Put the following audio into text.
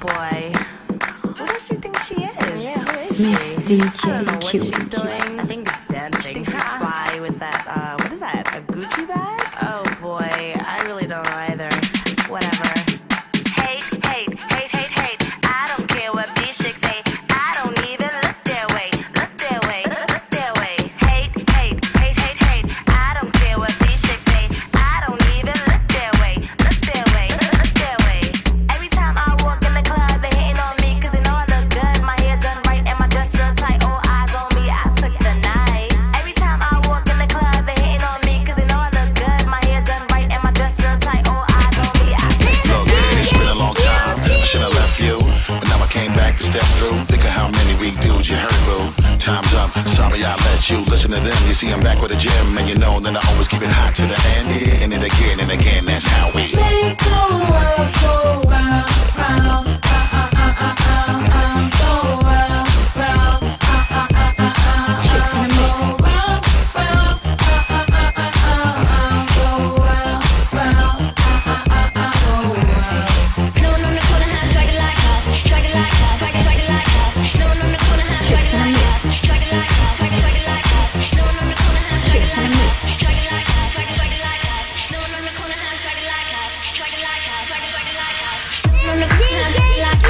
boy. Who does she think she is? Yeah, who is Miss I let you listen to them. You see, I'm back with a gym, and you know that I always keep it hot to the end. Yeah, and then again and again, that's how we look, DJ. Like